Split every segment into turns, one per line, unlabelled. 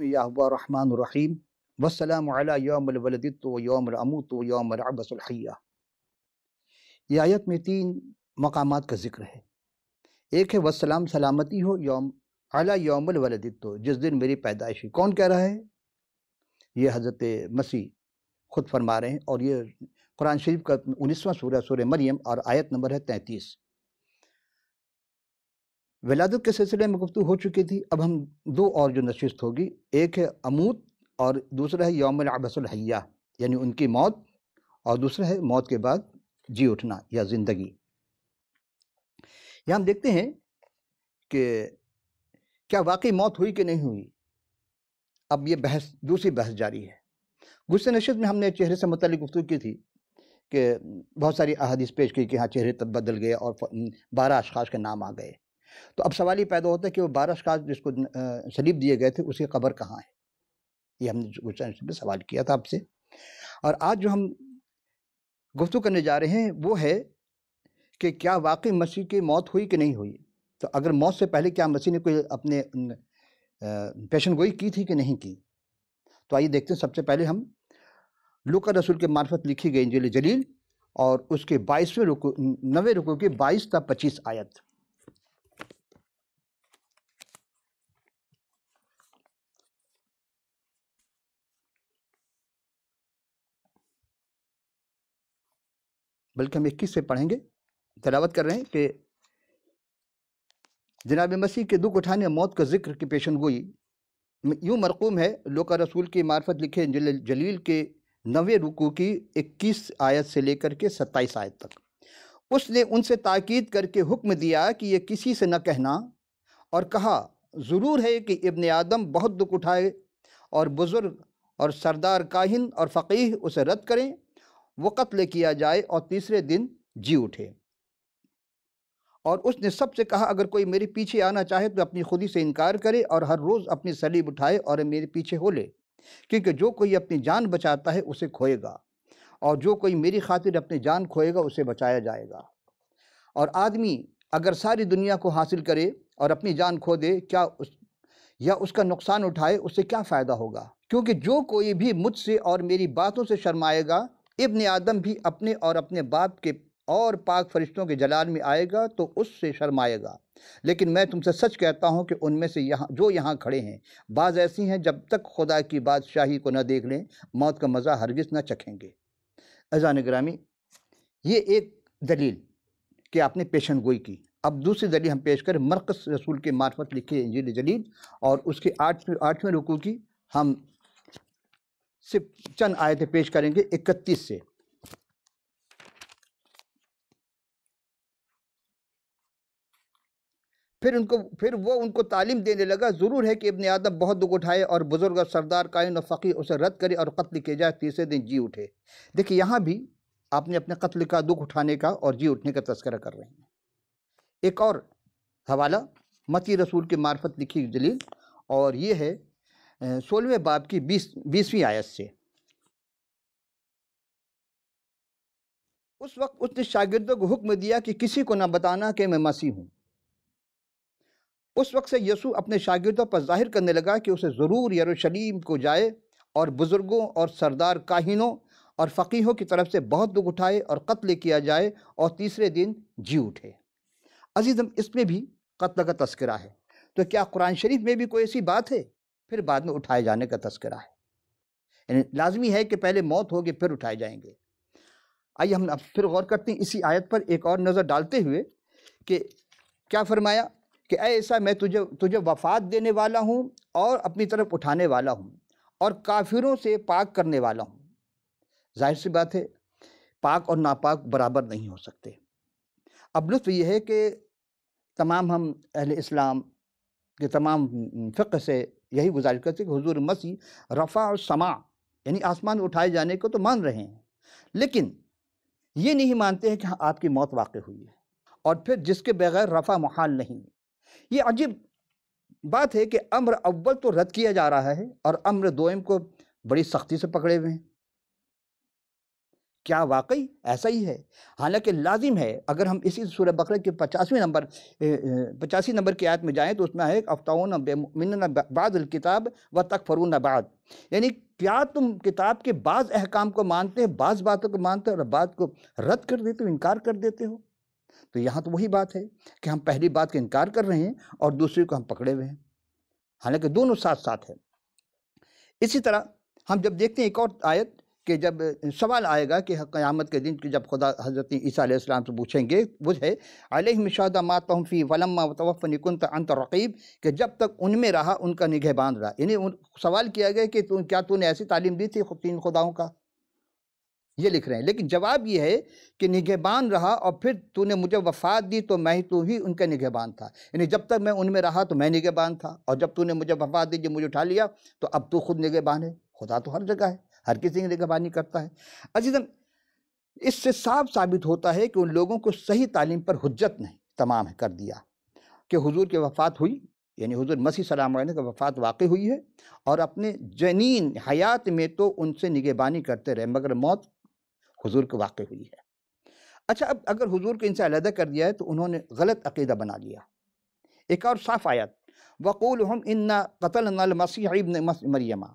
بسم اللہ الرحمن الرحیم والسلام علی یوم الولدت و یوم العموت و یوم العبس الحیہ یہ آیت میں تین مقامات کا ذکر ہے۔ ایک ہے، والسلام سلامتی ہو، یوم، علی یوم الولدت جس دن میری پیدائش ہوئی۔ کون کہہ رہا ہے؟ یہ حضرت مسیح خود فرما رہے ہیں اور یہ قرآن شریف کا انیسواں سورہ سورہ مریم، اور آیت نمبر ہے تینتیس۔ ولادت کے سلسلے میں گفتگو ہو چکی تھی۔ اب ہم دو اور جو نشست ہوگی، ایک ہے اموت اور دوسرا ہے یوم العبس الحیہ یعنی ان کی موت، اور دوسرا ہے موت کے بعد جی اٹھنا یا زندگی۔ یہاں ہم دیکھتے ہیں کہ کیا واقعی موت ہوئی کہ نہیں ہوئی؟ اب یہ بحث، دوسری بحث جاری ہے۔ گزشتہ نشست میں ہم نے چہرے سے متعلق گفتگو کی تھی کہ بہت ساری احادیث پیش کی کہ ہاں چہرے تب بدل گئے اور بارہ اشخاص کے نام آ گئے۔ تو اب سوال یہ پیدا ہوتا ہے کہ وہ بارہ اشخاص جس کو سلیب دیے گئے تھے، اس کی قبر کہاں ہے؟ یہ ہم نے گزشتہ میں سوال کیا تھا آپ سے۔ اور آج جو ہم گفتگو کرنے جا رہے ہیں، وہ ہے کہ کیا واقعی مسیح کی موت ہوئی کہ نہیں ہوئی؟ تو اگر موت سے پہلے کیا مسیح نے کوئی اپنے پیشن گوئی کی تھی کہ نہیں کی؟ تو آئیے دیکھتے ہیں، سب سے پہلے ہم لوکا رسول کے معرفت لکھی گئی انجیل جلیل اور اس کے بائیسویں رکو، نوے رکو کی بائیس تا پچیس آیت۔ بلکہ ہم اکیس سے پڑھیں گے، تلاوت کر رہے ہیں کہ جناب مسیح کے دکھ اٹھانے موت کا ذکر کی پیشن گوئی۔ یوں مرقوم ہے، لوکا رسول کی معرفت لکھے جلیل کے نوے رکو کی اکیس آیت سے لے کر کے ستائیس آیت تک۔ اس نے ان سے تاکید کر کے حکم دیا کہ یہ کسی سے نہ کہنا اور کہا، ضرور ہے کہ ابن آدم بہت دکھ اٹھائے اور بزرگ اور سردار کاہن اور فقیح اسے رد کریں۔ وہ قتل کیا جائے اور تیسرے دن جی اٹھے۔ اور اس نے سب سے کہا، اگر کوئی میرے پیچھے آنا چاہے تو اپنی خودی سے انکار کرے اور ہر روز اپنی سلیب اٹھائے اور میرے پیچھے ہو لے، کیونکہ جو کوئی اپنی جان بچاتا ہے اسے کھوئے گا، اور جو کوئی میری خاطر اپنی جان کھوئے گا اسے بچایا جائے گا۔ اور آدمی اگر ساری دنیا کو حاصل کرے اور اپنی جان کھو دے، کیا اس یا اس کا نقصان اٹھائے اس سے کیا فائدہ ہوگا؟ کیونکہ جو کوئی بھی مجھ سے اور میری باتوں سے شرمائے گا ابن آدم بھی اپنے اور اپنے باپ کے اور پاک فرشتوں کے جلال میں آئے گا تو اس سے شرمائے گا۔ لیکن میں تم سے سچ کہتا ہوں کہ ان میں سے یہاں، جو یہاں کھڑے ہیں، بعض ایسی ہیں جب تک خدا کی بادشاہی کو نہ دیکھ لیں، موت کا مزہ ہرگز نہ چکھیں گے۔ اذان گرامی، یہ ایک دلیل کہ آپ نے پیشن گوئی کی۔ اب دوسری دلیل ہم پیش کریں مرکز رسول کے معرفت لکھے انجیل جلیل اور اس کے آٹھویں آٹھویں رکوع کی ہم صرف چند آیتیں پیش کریں گے، اکتیس سے۔ پھر ان کو، پھر وہ ان کو تعلیم دینے لگا، ضرور ہے کہ ابن آدم بہت دکھ اٹھائے اور بزرگ اور سردار قائن اور فقی اسے رد کرے اور قتل کیے جائے، تیسرے دن جی اٹھے۔ دیکھیں یہاں بھی آپ نے اپنے قتل کا دکھ اٹھانے کا اور جی اٹھنے کا تذکرہ کر رہے ہیں۔ ایک اور حوالہ، متی رسول کے معرفت لکھی جلیل اور یہ ہے سولہویں باب کی بیس، بیسویں آیت سے۔ اس وقت اس نے شاگردوں کو حکم دیا کہ کسی کو نہ بتانا کہ میں مسیح ہوں۔ اس وقت سے یسوع اپنے شاگردوں پر ظاہر کرنے لگا کہ اسے ضرور یروشلیم کو جائے اور بزرگوں اور سردار کاہنوں اور فقیحوں کی طرف سے بہت دکھ اٹھائے اور قتل کیا جائے اور تیسرے دن جی اٹھے۔ عزیزم، اس میں بھی قتل کا تذکرہ ہے۔ تو کیا قرآن شریف میں بھی کوئی ایسی بات ہے؟ پھر بعد میں اٹھائے جانے کا تذکرہ ہے۔ یعنی لازمی ہے کہ پہلے موت ہوگی پھر اٹھائے جائیں گے۔ آئیے ہم اب پھر غور کرتے ہیں۔ اسی آیت پر ایک اور نظر ڈالتے ہوئے کہ کیا فرمایا کہ اے ایسا میں تجھے تجھے وفات دینے والا ہوں اور اپنی طرف اٹھانے والا ہوں اور کافروں سے پاک کرنے والا ہوں۔ ظاہر سی بات ہے، پاک اور ناپاک برابر نہیں ہو سکتے۔ اب لطف یہ ہے کہ تمام ہم اہل اسلام کے تمام فقہ سے یہی گزارش کرتے کہ حضور مسیح رفع اور سما یعنی آسمان اٹھائے جانے کو تو مان رہے ہیں، لیکن یہ نہیں مانتے ہیں کہ ہاں آپ کی موت واقع ہوئی ہے۔ اور پھر جس کے بغیر رفع محال نہیں۔ یہ عجیب بات ہے کہ امر اول تو رد کیا جا رہا ہے اور امر دوئم کو بڑی سختی سے پکڑے ہوئے ہیں۔ کیا واقعی ایسا ہی ہے؟ حالانکہ لازم ہے، اگر ہم اسی سورہ بقرہ کے پچاسویں نمبر پچاسی نمبر کی آیت میں جائیں تو اس میں ہے افتاون من بعض الکتاب و تکفرون بعض یعنی کیا تم کتاب کے بعض احکام کو مانتے ہیں، بعض باتوں کو مانتے ہیں اور بعض کو رد کر دیتے ہو، انکار کر دیتے ہو؟ تو یہاں تو وہی بات ہے کہ ہم پہلی بات کا انکار کر رہے ہیں اور دوسری کو ہم پکڑے ہوئے ہیں۔ حالانکہ دونوں ساتھ ساتھ ہیں۔ اسی طرح ہم جب دیکھتے ہیں ایک اور آیت کہ جب سوال آئے گا کہ قیامت کے دن کی جب خدا حضرت عیسیٰ علیہ السلام سے پوچھیں گے، وہ ہے علیہ مشاہدہ ماتہم فی ولما وطوفنی کنت انت رقیب، کہ جب تک ان میں رہا، ان کا نگہ باندھ رہا۔ یعنی سوال کیا گیا کہ کیا تو نے ایسی تعلیم دی تھی تین خداؤں کا؟ یہ لکھ رہے ہیں۔ لیکن جواب یہ ہے کہ نگہبان رہا اور پھر تو نے مجھے وفات دی تو میں ہی تو ہی ان کا نگہبان تھا۔ یعنی جب تک میں ان میں رہا تو میں نگہبان تھا۔ اور جب تو نے مجھے وفات دی جب مجھے اٹھا لیا، تو اب تو خود نگہبان ہے۔ خدا تو ہر جگہ ہے۔ ہر کسی کی نگہبانی کرتا ہے۔ عزیزم اس سے صاف ثابت ہوتا ہے کہ ان لوگوں کو صحیح تعلیم پر حجت نہیں تمام کر دیا کہ حضور کی وفات ہوئی یعنی حضور مسیح سلام علیہ کی وفات واقع ہوئی ہے اور اپنے جنین حیات میں تو ان سے نگہبانی کرتے رہے، مگر موت حضور کو واقع ہوئی ہے۔ اچھا اب اگر حضور کو ان سے علیحدہ کر دیا ہے تو انہوں نے غلط عقیدہ بنا لیا۔ ایک اور صاف آیت وقول وَقُولُهُمْ إِنَّا قَتَلْنَا الْمَسِيحِ ابْنِ مَرْيَمَا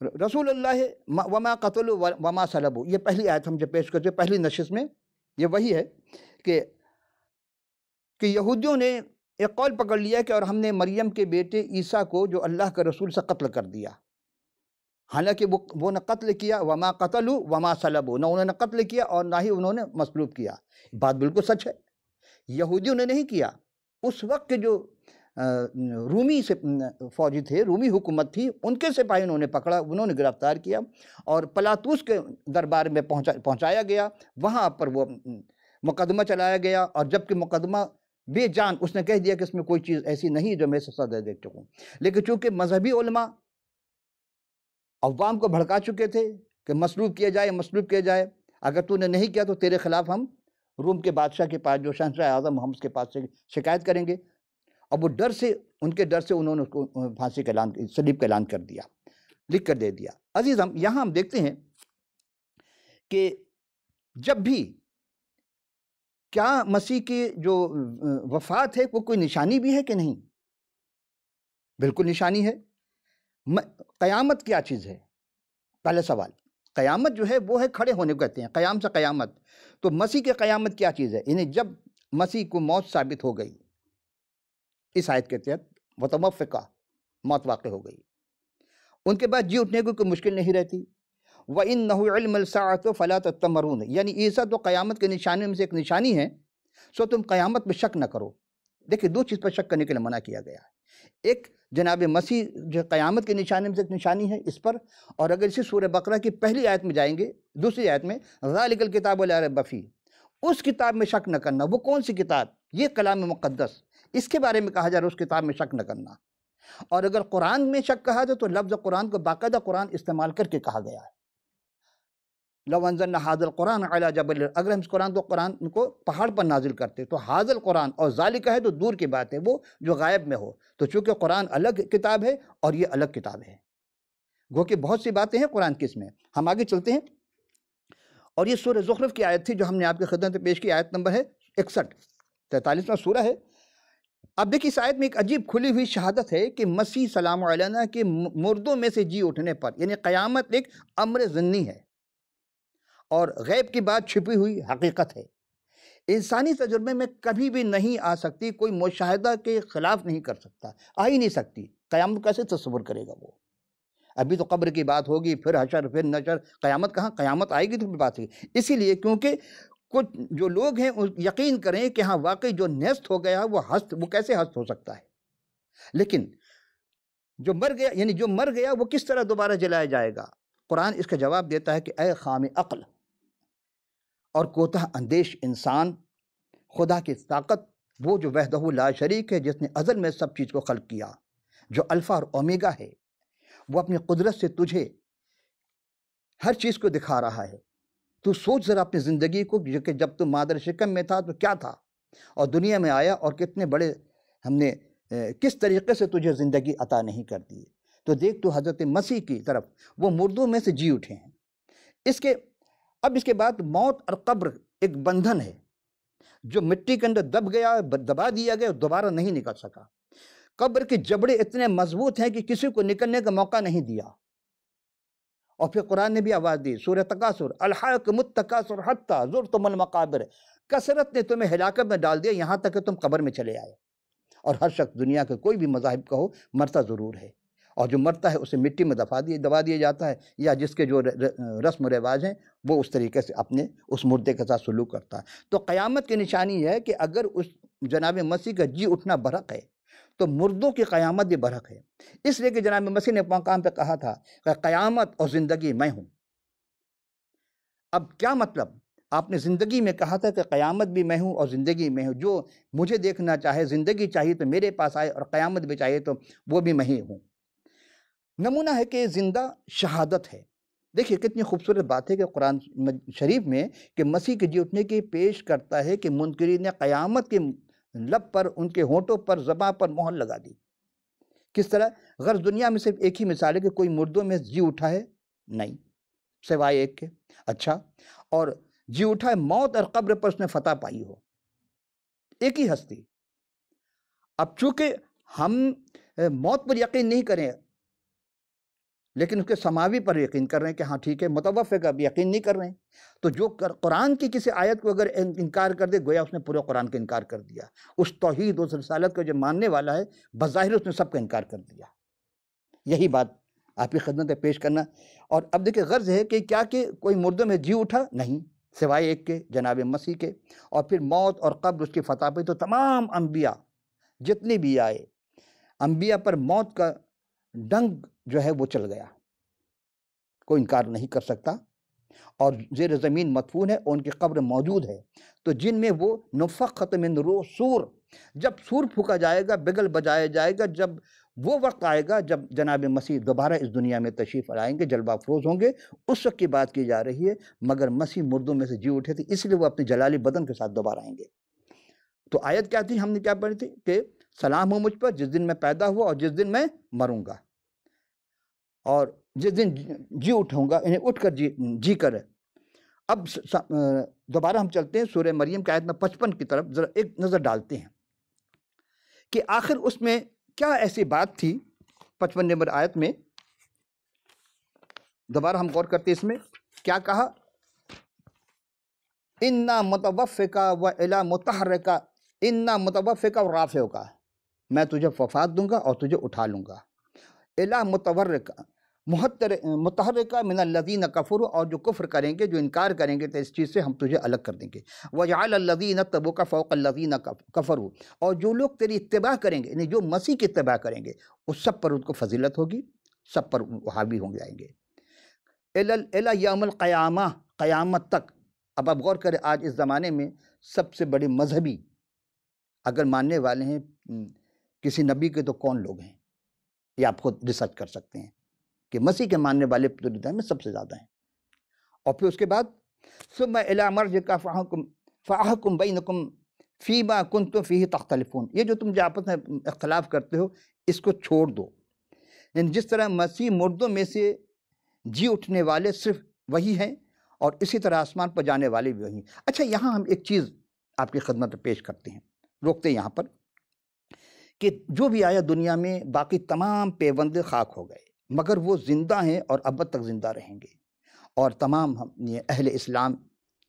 رسول اللہ وما قتل وما صلبو یہ پہلی آیت ہم جب پیش کرتے پہلی نشست میں یہ وہی ہے کہ کہ یہودیوں نے ایک قول پکڑ لیا کہ اور ہم نے مریم کے بیٹے عیسیٰ کو جو اللہ کا رسول سے قتل کر دیا۔ حالانکہ وہ وہ نہ قتل کیا، وما قتل وما صلبو نہ انہوں نے قتل کیا اور نہ ہی انہوں نے مصلوب کیا۔ بات بالکل سچ ہے۔ یہودیوں نے نہیں کیا۔ اس وقت کے جو رومی سے فوجی تھے، رومی حکومت تھی، ان کے سپاہی انہوں نے پکڑا، انہوں نے گرفتار کیا اور پلاتوس کے دربار میں پہنچا، پہنچایا گیا، وہاں پر وہ مقدمہ چلایا گیا اور جبکہ مقدمہ بے جان، اس نے کہہ دیا کہ اس میں کوئی چیز ایسی نہیں جو میں سزا دے دیکھ چکوں۔ لیکن چونکہ مذہبی علماء عوام کو بھڑکا چکے تھے کہ مسلوب کیا جائے مسلوب کیا جائے، اگر تو نے نہیں کیا تو تیرے خلاف ہم روم کے بادشاہ کے پاس، جو شہنشاہ اعظم ہم اس کے پاس سے شکایت کریں گے۔ اب وہ ڈر سے، ان کے ڈر سے انہوں نے اس کو پھانسی کا اعلان سلیب کا اعلان کر دیا، لکھ کر دے دیا۔ عزیز، ہم یہاں ہم دیکھتے ہیں کہ جب بھی کیا مسیح کی جو وفات ہے، وہ کوئی نشانی بھی ہے کہ نہیں؟ بالکل نشانی ہے۔ قیامت کیا چیز ہے؟ پہلے سوال۔ قیامت جو ہے، وہ ہے کھڑے ہونے کو کہتے ہیں، قیام سے قیامت۔ تو مسیح کے قیامت کیا چیز ہے؟ یعنی جب مسیح کو موت ثابت ہو گئی اس آیت کے تحت متمفقہ موت واقع ہو گئی۔ ان کے بعد جی اٹھنے کو کوئی مشکل نہیں رہتی۔ وَإِنَّهُ عِلْمَ السَّاعَةُ فَلَا تَتَّمَرُونَ۔ یعنی عیسیٰ تو قیامت کے نشانے میں سے ایک نشانی ہے، سو تم قیامت میں شک نہ کرو۔ دیکھیں دو چیز پر شک کرنے کے لیے منع کیا گیا۔ ہے ایک، جناب مسیح جو قیامت کے نشانے میں سے ایک نشانی ہے اس پر، اور اگر اسی سورہ بقرہ کی پہلی آیت میں جائیں گے، دوسری آیت میں، ذَلِكَ الْكِتَابُ لَا رَيْبَ اس کتاب میں شک نہ کرنا، وہ کون سی کتاب؟ یہ کلام مقدس۔ اس کے بارے میں کہا جا رہا ہے، اس کتاب میں شک نہ کرنا۔ اور اگر قرآن میں شک کہا جائے تو لفظ قرآن کو باقاعدہ قرآن استعمال کر کے کہا گیا ہے۔ لو انزلنا حاضر قرآن علی جبل، اگر ہم اس قرآن کو قرآن کو پہاڑ پر نازل کرتے تو حاضر قرآن اور ذالکہ ہے تو دور کی بات ہے، وہ جو غائب میں ہو۔ تو چونکہ قرآن الگ کتاب ہے اور یہ الگ کتاب ہے۔ گو کہ بہت سی باتیں ہیں قرآن کی اس میں۔ ہم آگے چلتے ہیں۔ اور یہ سورہ زخرف کی آیت تھی جو ہم نے آپ کے خدمت پیش کی، آیت نمبر ہے اکسٹھ۔ تینتالیسواں سورہ ہے۔ اب دیکھیں اس آیت میں ایک عجیب کھلی ہوئی شہادت ہے کہ مسیح سلام علیہ کے مردوں میں سے جی اٹھنے پر یعنی قیامت ایک امر ضنی ہے، اور غیب کی بات چھپی ہوئی حقیقت ہے۔ انسانی تجربے میں کبھی بھی نہیں آ سکتی، کوئی مشاہدہ کے خلاف نہیں کر سکتا، آ ہی نہیں سکتی۔ قیامت کیسے تصور کرے گا وہ؟ ابھی تو قبر کی بات ہوگی، پھر حشر، پھر نشر، قیامت کہاں؟ قیامت آئے گی تو پھر بات ہوگی۔ اسی لیے کیونکہ کچھ جو لوگ ہیں یقین کریں کہ ہاں واقعی جو نیست ہو گیا، وہ ہست، وہ کیسے ہست ہو سکتا ہے؟ لیکن جو مر گیا یعنی جو مر گیا، وہ کس طرح دوبارہ جلایا جائے گا؟ قرآن اس کا جواب دیتا ہے کہ اے خام عقل، اور کوتہ اندیش انسان، خدا کی طاقت، وہ جو وحدہ لا شریک ہے، جس نے ازل میں سب چیز کو خلق کیا، جو الفا اور اومیگا ہے، وہ اپنی قدرت سے تجھے ہر چیز کو دکھا رہا ہے۔ تو سوچ ذرا اپنی زندگی کو کہ جب تو مادر شکم میں تھا تو کیا تھا؟ اور دنیا میں آیا اور کتنے بڑے ہم نے کس طریقے سے تجھے زندگی عطا نہیں کر دی؟ تو دیکھ تو حضرت مسیح کی طرف وہ مردوں میں سے جی اٹھے ہیں۔ اس کے، اب اس کے بعد موت اور قبر ایک بندھن ہے جو مٹی کے اندر دب گیا، دبا دیا گیا دوبارہ نہیں نکل سکا۔ قبر کے جبڑے اتنے مضبوط ہیں کہ کسی کو نکلنے کا موقع نہیں دیا۔ اور پھر قرآن نے بھی آواز دی، سورہ تقاصر الحاق متقاصر حتی زرتم المقابر۔ کثرت نے تمہیں ہلاکت میں ڈال دیا، یہاں تک کہ تم قبر میں چلے آئے۔ اور ہر شخص دنیا کے کوئی بھی مذاہب کا ہو، مرتا ضرور ہے۔ اور جو مرتا ہے، اسے مٹی میں دفا دیا دبا دیا جاتا ہے، یا جس کے جو رسم و رواج ہیں، وہ اس طریقے سے اپنے، اس مردے کے ساتھ سلوک کرتا ہے۔ تو قیامت کی نشانی ہے کہ اگر اس جناب مسیح کا جی اٹھنا برق ہے تو مردوں کی قیامت بھی برق ہے۔ اس لیے کہ جناب مسیح نے مقام پہ کہا تھا کہ قیامت اور زندگی میں ہوں۔ اب کیا مطلب؟ آپ نے زندگی میں کہا تھا کہ قیامت بھی میں ہوں اور زندگی میں ہوں۔ جو مجھے دیکھنا چاہے، زندگی چاہیے تو میرے پاس آئے اور قیامت بھی چاہیے تو وہ بھی میں ہی ہوں۔ نمونہ ہے کہ زندہ شہادت ہے۔ دیکھیے کتنی خوبصورت بات ہے کہ قرآن شریف میں کہ مسیح کے جی اٹھنے کی پیش کرتا ہے کہ منکرین قیامت کے لب پر، ان کے ہونٹوں پر، زباں پر مہر لگا دی۔ کس طرح؟ غرض دنیا میں صرف ایک ہی مثال ہے کہ کوئی مردوں میں جی اٹھا ہے؟ نہیں، سوائے ایک کے۔ اچھا اور جی اٹھا ہے موت اور قبر پر اس نے فتح پائی ہو۔ ایک ہی ہستی۔ اب چونکہ ہم موت پر یقین نہیں کریں لیکن اس کے سماوی پر یقین کر رہے ہیں کہ ہاں ٹھیک ہے متوفع کا بھی یقین نہیں کر رہے ہیں۔ تو جو قرآن کی کسی آیت کو اگر انکار کر دے، گویا اس نے پورے قرآن کا انکار کر دیا۔ اس توحید، اس رسالت کو جو ماننے والا ہے، بظاہر اس نے سب کا انکار کر دیا۔ یہی بات آپ کی خدمت پیش کرنا۔ اور اب دیکھیں غرض ہے کہ کیا کہ کوئی مردوں میں جی اٹھا؟ نہیں، سوائے ایک کے، جناب مسیح کے۔ اور پھر موت اور قبر، اس کی فتح پہ تو تمام انبیاء جتنے بھی آئے، انبیاء پر موت کا ڈنگ جو ہے وہ چل گیا۔ کوئی انکار نہیں کر سکتا اور زیر زمین مدفون ہے، ان کی قبر موجود ہے۔ تو جن میں وہ نفق ختم روح سور، جب سور پھوکا جائے گا، بگل بجایا جائے گا، جب وہ وقت آئے گا، جب جناب مسیح دوبارہ اس دنیا میں تشریف لائیں گے جلبہ افروز ہوں گے، اس وقت کی بات کی جا رہی ہے۔ مگر مسیح مردوں میں سے جی اٹھے تھے، اس لیے وہ اپنے جلالی بدن کے ساتھ دوبارہ آئیں گے۔ تو آیت کیا تھی؟ ہم نے کیا پڑھی تھی کہ سلام ہو مجھ پر، جس دن میں پیدا ہوا اور جس دن میں مروں گا۔ اور جس دن جی اٹھوں گا، انہیں اٹھ کر جی جی کر۔ اب دوبارہ ہم چلتے ہیں سورہ مریم کی آیت میں پچپن کی طرف، ذرا ایک نظر ڈالتے ہیں کہ آخر اس میں کیا ایسی بات تھی پچپن نمبر آیت میں؟ دوبارہ ہم غور کرتے اس میں کیا کہا؟ انا متوفقہ و الا متحرکہ انا متوفقہ و رافع کا میں تجھے وفات دوں گا اور تجھے اٹھا لوں گا۔ الا متورکہ محتر متحرکہ من الذین کفر اور جو کفر کریں گے، جو انکار کریں گے، تو اس چیز سے ہم تجھے الگ کر دیں گے۔ وجعل الذین تبوک فوق الذین کفروا۔ اور جو لوگ تیری اتباع کریں گے یعنی جو مسیح کی اتباع کریں گے، اس سب پر ان کو فضیلت ہوگی، سب پر حاوی ہوں جائیں گے۔ الا یوم القیامہ، قیامت تک۔ اب آپ غور کریں، آج اس زمانے میں سب سے بڑے مذہبی اگر ماننے والے ہیں کسی نبی کے تو کون لوگ ہیں؟ یہ آپ خود ریسرچ کر سکتے ہیں۔ کہ مسیح کے ماننے والے پوری میں سب سے زیادہ ہیں۔ اور پھر اس کے بعد صبح الا مرج کا فاحکم فاحکم بینکم فیما کنتم فیہ تختلفون۔ یہ جو تم جو آپس میں اختلاف کرتے ہو، اس کو چھوڑ دو۔ یعنی جس طرح مسیح مردوں میں سے جی اٹھنے والے صرف وہی ہیں، اور اسی طرح آسمان پر جانے والے بھی وہی ہیں۔ اچھا یہاں ہم ایک چیز آپ کی خدمت پیش کرتے ہیں۔ روکتے ہیں یہاں پر کہ جو بھی آیا دنیا میں، باقی تمام پیوند خاک ہو گئے۔ مگر وہ زندہ ہیں اور ابد تک زندہ رہیں گے۔ اور تمام یہ اہل اسلام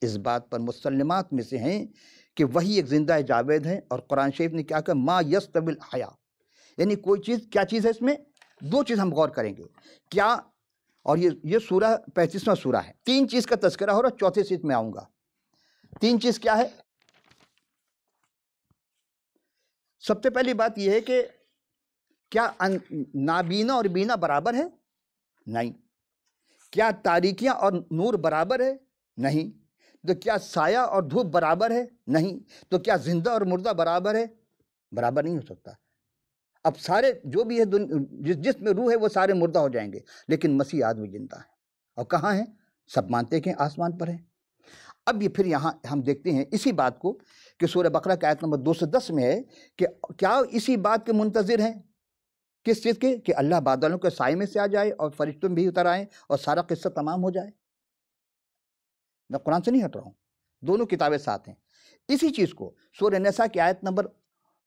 اس بات پر مسلمات میں سے ہیں کہ وہی ایک زندہ جاوید ہیں اور قرآن شریف نے کیا کہا ما یس طبل حیا یعنی کوئی چیز، کیا چیز ہے اس میں؟ دو چیز ہم غور کریں گے۔ کیا؟ اور یہ یہ سورہ پینتیسواں سورہ ہے۔ تین چیز کا تذکرہ ہو رہا چوتھے سیٹ میں آؤں گا۔ تین چیز کیا ہے؟ سب سے پہلی بات یہ ہے کہ کیا نابینا اور بینا برابر ہے؟ نہیں۔ کیا تاریکیاں اور نور برابر ہے؟ نہیں۔ تو کیا سایہ اور دھوپ برابر ہے؟ نہیں۔ تو کیا زندہ اور مردہ برابر ہے؟ برابر نہیں ہو سکتا۔ اب سارے جو بھی ہے جس جس میں روح ہے وہ سارے مردہ ہو جائیں گے، لیکن مسیح آدمی زندہ ہے۔ اور کہاں ہیں سب مانتے کہ آسمان پر ہیں اب یہ پھر یہاں ہم دیکھتے ہیں اسی بات کو کہ سورہ بقرہ کا آیت نمبر دو سو دس میں ہے کہ کیا اسی بات کے منتظر ہیں؟ کس چیز کے کہ اللہ بادلوں کے سائے میں سے آ جائے اور فرشتوں بھی اتر آئیں اور سارا قصہ تمام ہو جائے۔ میں قرآن سے نہیں ہٹ رہا ہوں، دونوں کتابیں ساتھ ہیں۔ اسی چیز کو سورہ نساء کی آیت نمبر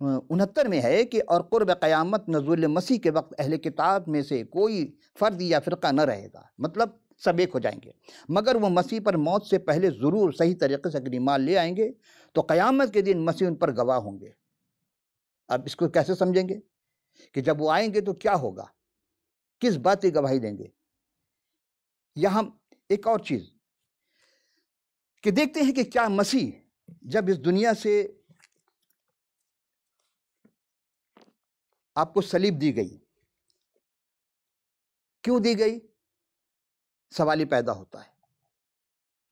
انہتر میں ہے کہ اور قرب قیامت نزول مسیح کے وقت اہل کتاب میں سے کوئی فرد یا فرقہ نہ رہے گا۔ مطلب سب ایک ہو جائیں گے۔ مگر وہ مسیح پر موت سے پہلے ضرور صحیح طریقے سے اگر ایمان لے آئیں گے تو قیامت کے دن مسیح ان پر گواہ ہوں گے۔ اب اس کو کیسے سمجھیں گے؟ کہ جب وہ آئیں گے تو کیا ہوگا؟ کس بات کی گواہی دیں گے؟ یہاں ایک اور چیز کہ دیکھتے ہیں کہ کیا مسیح جب اس دنیا سے آپ کو سلیب دی گئی، کیوں دی گئی؟ سوال ہی پیدا ہوتا ہے۔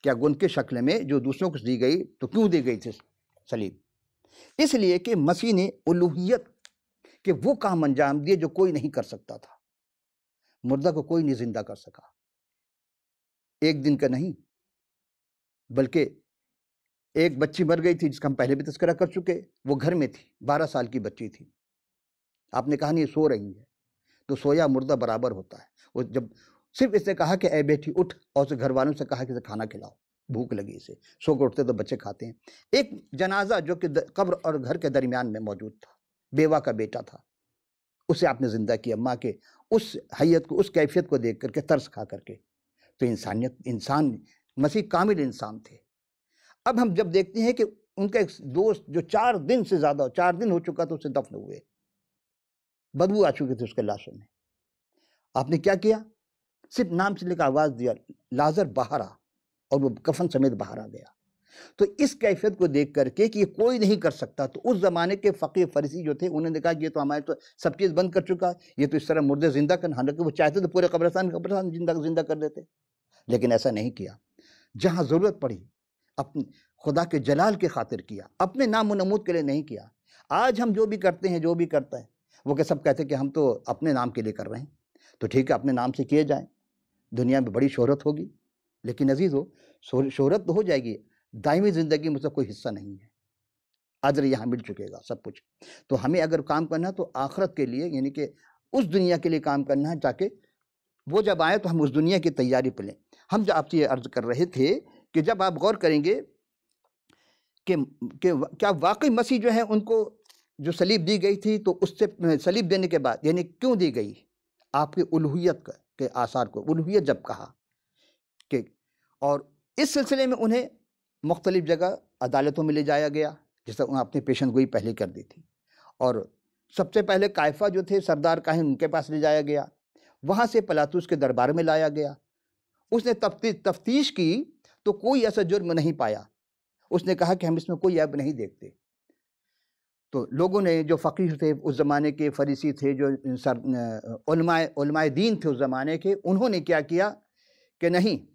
کیا گن کے شکل میں جو دوسروں کو دی گئی تو کیوں دی گئی تھی سلیب اس لیے کہ مسیح نے الوحیت کے وہ کام انجام دیے جو کوئی نہیں کر سکتا تھا۔ مردہ کو کوئی نہیں زندہ کر سکا۔ ایک دن کا نہیں، بلکہ ایک بچی مر گئی تھی جس کا ہم پہلے بھی تذکرہ کر چکے، وہ گھر میں تھی، بارہ سال کی بچی تھی۔ آپ نے کہا نہیں سو رہی ہے۔ تو سویا مردہ برابر ہوتا ہے۔ وہ جب صرف اس نے کہا کہ اے بیٹی اٹھ، اور اسے گھر والوں سے کہا کہ اسے کھانا کھلاؤ۔ بھوک لگی اسے۔ سو کے اٹھتے تو بچے کھاتے ہیں۔ ایک جنازہ جو کہ قبر اور گھر کے درمیان میں موجود تھا۔ بیوہ کا بیٹا تھا۔ اسے آپ نے زندہ کیا ماں کے، اس حیت کو، اس کیفیت کو دیکھ کر کے ترس کھا کر کے۔ تو انسانیت، انسان، مسیح کامل انسان تھے۔ اب ہم جب دیکھتے ہیں کہ ان کا ایک دوست جو چار دن سے زیادہ، چار دن ہو چکا تو اسے دفن ہوئے۔ بدبو آ چکے تھے اس کے لاشوں میں۔ آپ نے کیا کیا؟ صرف نام سے لے کر آواز دیا، لازر باہر آ اور وہ کفن سمیت باہر آ گیا۔ تو اس کیفیت کو دیکھ کر کے کہ یہ کوئی نہیں کر سکتا۔ تو اس زمانے کے فقی فرسی جو تھے، انہوں نے کہا کہ یہ تو ہمارے تو سب چیز بند کر چکا، یہ تو اس طرح مردے زندہ کر حالانکہ وہ چاہتے تو پورے قبرستان قبرستان زندہ زندہ کر دیتے۔ لیکن ایسا نہیں کیا۔ جہاں ضرورت پڑی، اپنے خدا کے جلال کے خاطر کیا، اپنے نام و نمود کے لیے نہیں کیا۔ آج ہم جو بھی کرتے ہیں، جو بھی کرتا ہے، وہ کہ سب کہتے ہیں کہ ہم تو اپنے نام کے لیے کر رہے ہیں۔ تو ٹھیک ہے، اپنے نام سے کیے جائیں۔ دنیا میں بڑی شہرت ہوگی، لیکن عزیز ہو، شہرت تو ہو جائے گی۔ دائمی زندگی میں سے کوئی حصہ نہیں ہے۔ عدر یہاں مل چکے گا سب کچھ۔ تو ہمیں اگر کام کرنا ہے تو آخرت کے لیے یعنی کہ اس دنیا کے لیے کام کرنا ہے تاکہ وہ جب آئے تو ہم اس دنیا کی تیاری پہ لیں ہم جو آپ سے یہ عرض کر رہے تھے کہ جب آپ غور کریں گے کہ کیا واقعی مسیح جو ہے ان کو جو سلیب دی گئی تھی تو اس سے سلیب دینے کے بعد یعنی کیوں دی گئی؟ آپ کی الوحیت کے آثار کو الوحیت جب کہا کہ، اور اس سلسلے میں انہیں مختلف جگہ عدالتوں میں لے جایا گیا جیسا انہوں اپنی پیشن گوئی پہلے کر دی تھی۔ اور سب سے پہلے قائفہ جو تھے، سردار کاہن ان کے پاس لے جایا گیا۔ وہاں سے پلاتوس کے دربار میں لایا گیا۔ اس نے تفتیش کی تو کوئی ایسا جرم نہیں پایا۔ اس نے کہا کہ ہم اس میں کوئی عیب نہیں دیکھتے۔ تو لوگوں نے جو فقیر تھے، اس زمانے کے فریسی تھے، جو علماء علماء دین تھے اس زمانے کے، انہوں نے کیا کیا کہ نہیں،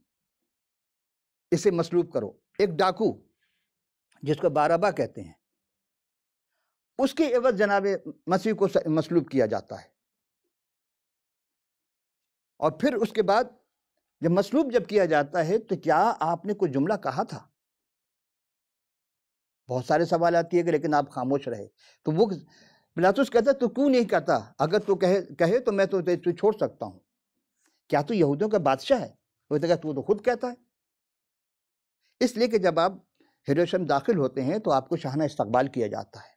اسے مسلوب کرو۔ ایک ڈاکو، جس کو بارابا کہتے ہیں۔ اس کے عوض جناب مسیح کو مسلوب کیا جاتا ہے۔ اور پھر اس کے بعد جب مسلوب جب کیا جاتا ہے تو کیا آپ نے کوئی جملہ کہا تھا؟ بہت سارے سوالات کیے گئے لیکن آپ خاموش رہے۔ تو وہ پلاتوس کہتا، تو کیوں نہیں کہتا؟ اگر تو کہے کہے تو میں تو چھوڑ سکتا ہوں۔ کیا تو یہودیوں کا بادشاہ ہے؟ وہ تو خود کہتا ہے۔ اس لیے کہ جب آپ ہیروشم داخل ہوتے ہیں تو آپ کو شاہنہ استقبال کیا جاتا ہے۔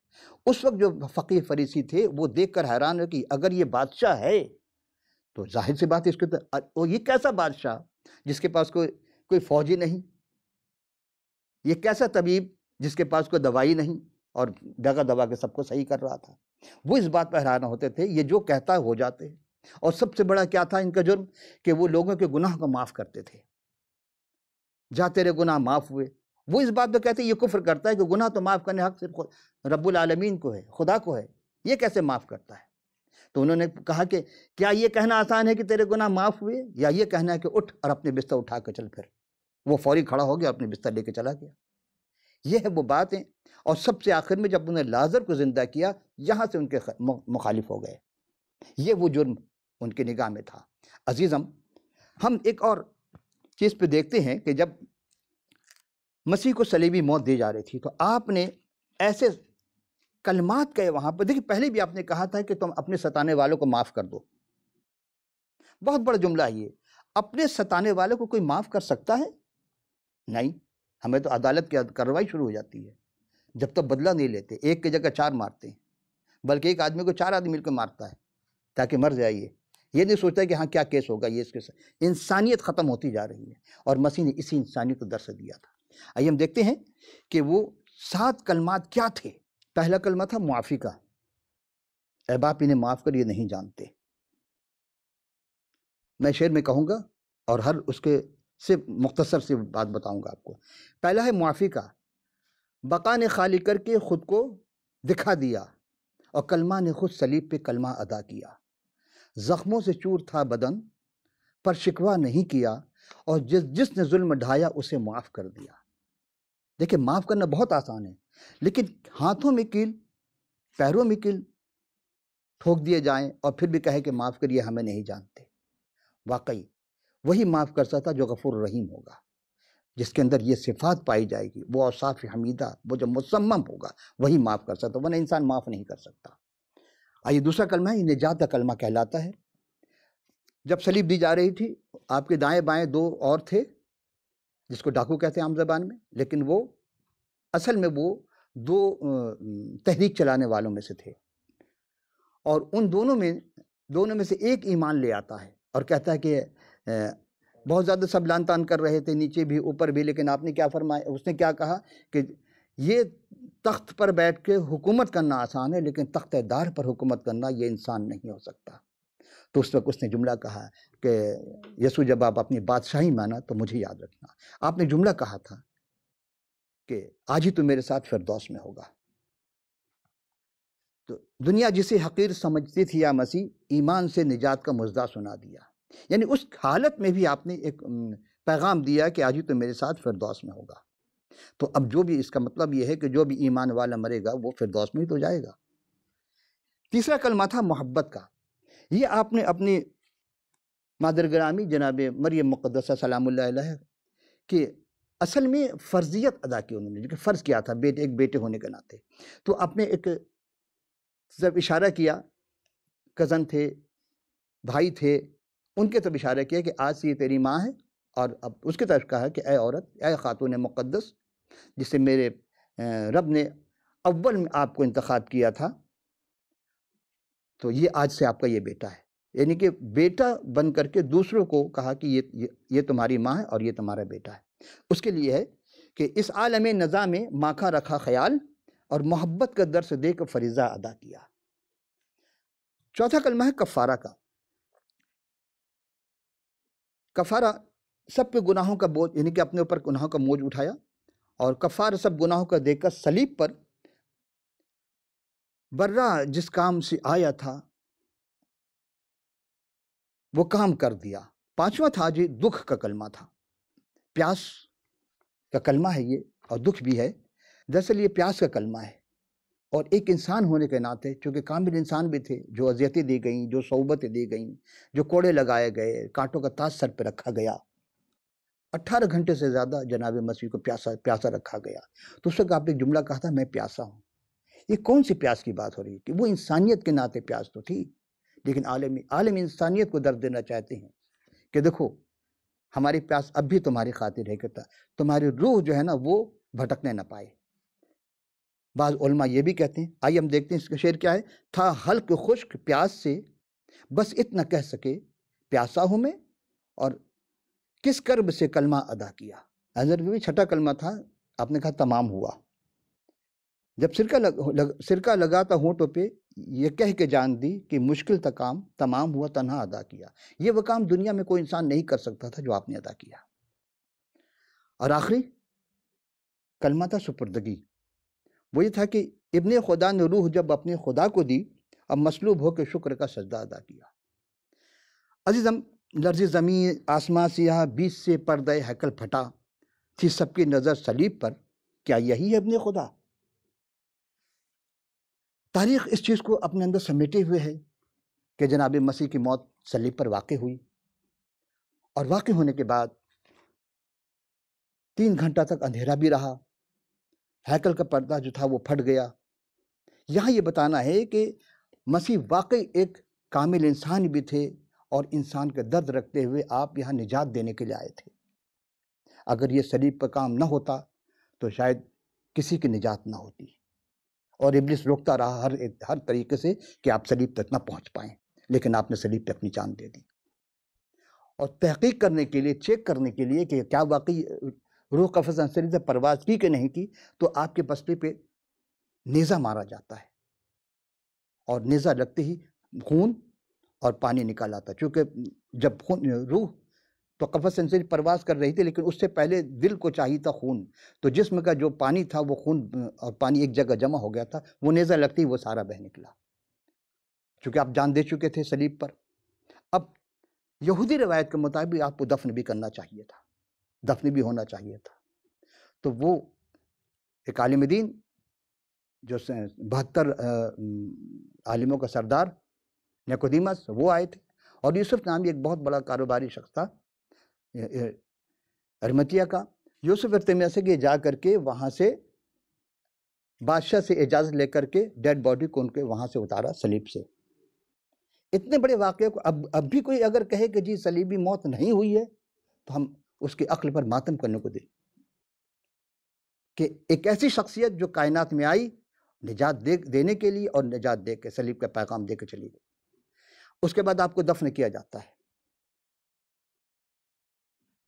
اس وقت جو فقیر فریسی تھے وہ دیکھ کر حیران ہے کہ اگر یہ بادشاہ ہے تو ظاہر سی بات ہے اس کے یہ کیسا بادشاہ جس کے پاس کوئی کوئی فوجی نہیں؟ یہ کیسا طبیب جس کے پاس کوئی دوائی نہیں اور دگا دوا کے سب کو صحیح کر رہا تھا؟ وہ اس بات پہ حیران ہوتے تھے، یہ جو کہتا ہو جاتے۔ اور سب سے بڑا کیا تھا ان کا جرم؟ کہ وہ لوگوں کے گناہ کو معاف کرتے تھے۔ جا تیرے گناہ معاف ہوئے۔ وہ اس بات پہ کہتے ہیں، یہ کفر کرتا ہے کہ گناہ تو معاف کرنے حق صرف رب العالمین کو ہے، خدا کو ہے۔ یہ کیسے معاف کرتا ہے؟ تو انہوں نے کہا کہ کیا یہ کہنا آسان ہے کہ تیرے گناہ معاف ہوئے؟ یا یہ کہنا ہے کہ اٹھ اور اپنے بستر اٹھا کے چل پھر۔ وہ فوری کھڑا ہو گیا، اپنے بستر لے کے چلا گیا۔ یہ ہے وہ باتیں۔ اور سب سے آخر میں جب انہیں لازر کو زندہ کیا، یہاں سے ان کے مخالف ہو گئے۔ یہ وہ جرم ان کی نگاہ میں تھا۔ عزیزم، ہم ایک اور چیز پہ دیکھتے ہیں کہ جب مسیح کو سلیبی موت دی جا رہی تھی تو آپ نے ایسے کلمات کہے وہاں پہ۔ دیکھیں پہلے بھی آپ نے کہا تھا کہ تم اپنے ستانے والوں کو معاف کر دو۔ بہت بڑا جملہ یہ۔ اپنے ستانے والوں کو کوئی معاف کر سکتا ہے؟ نہیں۔ ہمیں تو عدالت کی کارروائی شروع ہو جاتی ہے۔ جب تک بدلہ نہیں لیتے، ایک کی جگہ چار مارتے ہیں، بلکہ ایک آدمی کو چار آدمی مل کے مارتا ہے تاکہ مر جائیے یہ نہیں سوچتا کہ ہاں کیا کیس ہوگا، یہ اس کے ساتھ انسانیت ختم ہوتی جا رہی ہے اور مسیح نے اسی انسانیت کو درس دیا تھا۔ آئیے ہم دیکھتے ہیں کہ وہ سات کلمات کیا تھے؟ پہلا کلمہ تھا معافی کا۔ اے باپ، انہیں معاف کر، یہ نہیں جانتے۔ میں شعر میں کہوں گا اور ہر اس کے سے مختصر سے بات بتاؤں گا آپ کو۔ پہلا ہے معافی کا۔ بقا نے خالی کر کے خود کو دکھا دیا اور کلمہ نے خود سلیب پہ کلمہ ادا کیا۔ زخموں سے چور تھا بدن، پر شکوہ نہیں کیا اور جس جس نے ظلم ڈھایا اسے معاف کر دیا۔ دیکھیں معاف کرنا بہت آسان ہے، لیکن ہاتھوں میں کیل، پیروں میں کیل ٹھوک دیے جائیں اور پھر بھی کہے کہ معاف کریے ہمیں نہیں جانتے۔ واقعی، وہی معاف کر سکتا جو غفور رحیم ہوگا، جس کے اندر یہ صفات پائی جائے گی، وہ اوصاف حمیدہ، وہ جو مسمم ہوگا، وہی معاف کر سکتا، ورنہ انسان معاف نہیں کر سکتا۔ آئیے دوسرا کلمہ ہے، یہ نجات کا کلمہ کہلاتا ہے۔ جب سلیب دی جا رہی تھی، آپ کے دائیں بائیں دو اور تھے، جس کو ڈاکو کہتے ہیں عام زبان میں، لیکن وہ اصل میں وہ دو تحریک چلانے والوں میں سے تھے۔ اور ان دونوں میں دونوں میں سے ایک ایمان لے آتا ہے اور کہتا ہے کہ بہت زیادہ سب لان تان کر رہے تھے، نیچے بھی، اوپر بھی، لیکن آپ نے کیا فرمایا، اس نے کیا کہا کہ یہ تخت پر بیٹھ کے حکومت کرنا آسان ہے، لیکن تخت دار پر حکومت کرنا یہ انسان نہیں ہو سکتا۔ تو اس وقت اس نے جملہ کہا کہ یسو جب آپ اپنی بادشاہی مانا تو مجھے یاد رکھنا۔ آپ نے جملہ کہا تھا کہ آج ہی تو میرے ساتھ فردوس میں ہوگا۔ تو دنیا جسے حقیر سمجھتی تھی یا مسیح، ایمان سے نجات کا مزدہ سنا دیا۔ یعنی اس حالت میں بھی آپ نے ایک پیغام دیا کہ آج ہی تو میرے ساتھ فردوس میں ہوگا۔ تو اب جو بھی اس کا مطلب یہ ہے کہ جو بھی ایمان والا مرے گا وہ فردوس میں ہی تو جائے گا۔ تیسرا کلمہ تھا محبت کا۔ یہ آپ نے اپنی مادر گرامی جناب مریم مقدسہ سلام اللہ علیہ کہ اصل میں فرضیت ادا کی انہوں نے فرض کیا تھا، بیٹے، ایک بیٹے ہونے کے ناطے۔ تو آپ نے ایک جب اشارہ کیا، کزن تھے، بھائی تھے، ان کے طرف اشارہ کیا کہ آج سے یہ تیری ماں ہے اور اب اس کی طرف کہا کہ اے عورت، اے خاتون مقدس جسے میرے رب نے اول میں آپ کو انتخاب کیا تھا۔ تو یہ آج سے آپ کا یہ بیٹا ہے۔ یعنی کہ بیٹا بن کر کے دوسروں کو کہا کہ یہ یہ تمہاری ماں ہے اور یہ تمہارا بیٹا ہے۔ اس کے لیے ہے کہ اس عالم نظا میں ماں کا رکھا خیال اور محبت کا درس دے کر فریضہ ادا کیا۔ چوتھا کلمہ ہے کفارہ کا۔ کفارہ سب کے گناہوں کا بوجھ یعنی کہ اپنے اوپر گناہوں کا موج اٹھایا۔ اور کفار سب گناہوں کا دیکھ کر سلیب پر۔ برہ جس کام سے آیا تھا، وہ کام کر دیا۔ پانچواں تھا جی دکھ کا کلمہ تھا۔ پیاس کا کلمہ ہے یہ اور دکھ بھی ہے۔ دراصل یہ پیاس کا کلمہ ہے۔ اور ایک انسان ہونے کے ناطے، چونکہ کامل انسان بھی تھے، جو اذیتیں دی گئیں، جو صحبتیں دی گئیں، جو کوڑے لگائے گئے، کانٹوں کا تاج سر پہ رکھا گیا۔ اٹھارہ گھنٹے سے زیادہ جناب مسیح کو پیاسا پیاسا رکھا گیا۔ تو اس وقت آپ نے جملہ کہا تھا، میں پیاسا ہوں۔ یہ کون سی پیاس کی بات ہو رہی ہے؟ کہ وہ انسانیت کے ناطے پیاس تو تھی، لیکن عالمی عالم انسانیت کو درد دینا چاہتے ہیں کہ دیکھو، ہماری پیاس اب بھی تمہاری خاطر ہے کہتا تمہاری روح جو ہے نا، وہ بھٹکنے نہ پائے۔ بعض علماء یہ بھی کہتے ہیں، آئیے ہم دیکھتے ہیں اس کا شعر کیا ہے۔ تھا حلق خشک پیاس سے، بس اتنا کہہ سکے، پیاسا ہوں میں، اور کس کرب سے کلمہ ادا کیا؟ حضرت بھی چھٹا کلمہ تھا، آپ نے کہا تمام ہوا۔ جب سرکہ لگ سرکہ لگاتا ہونٹوں پہ یہ کہہ کے جان دی کہ مشکل تک کام، تمام ہوا تنہا ادا کیا۔ یہ وہ کام دنیا میں کوئی انسان نہیں کر سکتا تھا جو آپ نے ادا کیا۔ اور آخری کلمہ تھا سپردگی۔ وہ یہ تھا کہ ابن خدا نے روح جب اپنے خدا کو دی، اب مسلوب ہو کے شکر کا سجدہ ادا کیا۔ عزیزم لرز زمین آسمان سیاہ بیچ سے پردہ حکل پھٹا۔ تھی سب کی نظر سلیب پر۔ کیا یہی ہے ابن خدا؟ تاریخ اس چیز کو اپنے اندر سمیٹے ہوئے ہے کہ جناب مسیح کی موت سلیب پر واقع ہوئی۔ اور واقع ہونے کے بعد تین گھنٹہ تک اندھیرا بھی رہا۔ ہیکل کا پردہ جو تھا وہ پھٹ گیا۔ یہاں یہ بتانا ہے کہ مسیح واقعی ایک کامل انسان بھی تھے۔ اور انسان کا درد رکھتے ہوئے آپ یہاں نجات دینے کے لیے آئے تھے۔ اگر یہ سلیب پر کام نہ ہوتا تو شاید کسی کی نجات نہ ہوتی۔ اور ابلیس روکتا رہا ہر ہر طریقے سے کہ آپ سلیب تک نہ پہنچ پائیں، لیکن آپ نے سلیب پہ اپنی جان دے دی۔ اور تحقیق کرنے کے لیے، چیک کرنے کے لیے کہ کیا واقعی روح قفظ انسری سے پرواز کی کہ نہیں کی، تو آپ کے بستے پہ نیزہ مارا جاتا ہے۔ اور نیزہ لگتے ہی خون اور پانی نکال آتا چونکہ جب خون، روح تو قفص سنسری پرواز کر رہی تھی، لیکن اس سے پہلے دل کو چاہی تھا خون۔ تو جسم کا جو پانی تھا، وہ خون اور پانی ایک جگہ جمع ہو گیا تھا، وہ نیزہ لگتی، وہ سارا بہ نکلا۔ چونکہ آپ جان دے چکے تھے سلیب پر۔ اب یہودی روایت کے مطابق آپ کو دفن بھی کرنا چاہیے تھا۔ دفن بھی ہونا چاہیے تھا۔ تو وہ ایک عالم دین، جو بہتر عالموں کا سردار نیکودیمس وہ آئے تھے اور یوسف نامی ایک بہت بڑا کاروباری شخص تھا ارمتیہ کا۔ یوسف ارتمیہ سے کہ جا کر کے وہاں سے بادشاہ سے اجازت لے کر کے ڈیڈ باڈی کو ان کے وہاں سے اتارا سلیب سے۔ اتنے بڑے واقعے کو اب اب بھی کوئی اگر کہے کہ جی سلیبی موت نہیں ہوئی ہے تو ہم اس کے عقل پر ماتم کرنے کو دیں کہ ایک ایسی شخصیت جو کائنات میں آئی نجات دے، دینے کے لیے اور نجات دے کے سلیب کا پیغام دے کے چلی گئی۔ اس کے بعد آپ کو دفن کیا جاتا ہے۔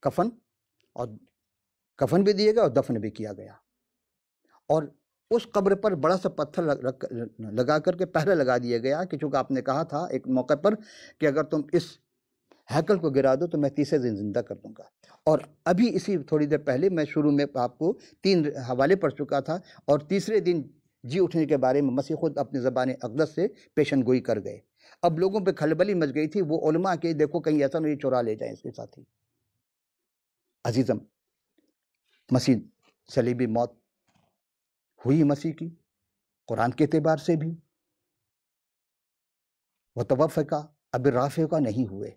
کفن اور کفن بھی دیے گا اور دفن بھی کیا گیا۔ اور اس قبر پر بڑا سا پتھر لگا کر کے پہلے لگا دیا گیا کہ چونکہ آپ نے کہا تھا ایک موقع پر کہ اگر تم اس ہیکل کو گرا دو تو میں تیسرے دن زندہ کر دوں گا۔ اور ابھی اسی تھوڑی دیر پہلے میں شروع میں آپ کو تین حوالے پڑھ چکا تھا اور تیسرے دن جی اٹھنے کے بارے میں مسیح خود اپنی زبان اقدس سے پیشن گوئی کر گئے۔ اب لوگوں پہ کھلبلی مچ گئی تھی، وہ علماء کے دیکھو کہیں ایسا نہیں چورا لے جائیں اس کے ساتھ ہی۔ عزیزم، مسیح سلیبی موت ہوئی مسیح کی، قرآن کے اعتبار سے بھی۔ وہ توف کا اب رافع کا نہیں ہوئے۔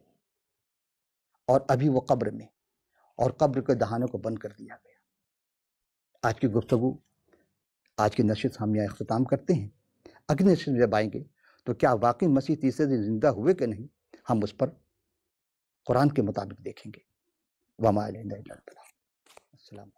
اور ابھی وہ قبر میں، اور قبر کے دہانوں کو بند کر دیا گیا۔ آج کی گفتگو، آج کی نشست ہم یہاں اختتام کرتے ہیں۔ اگلی نشست جب آئیں گے تو کیا واقعی مسیح تیسرے دن زندہ ہوئے کہ نہیں؟ ہم اس پر قرآن کے مطابق دیکھیں گے۔ وما السلام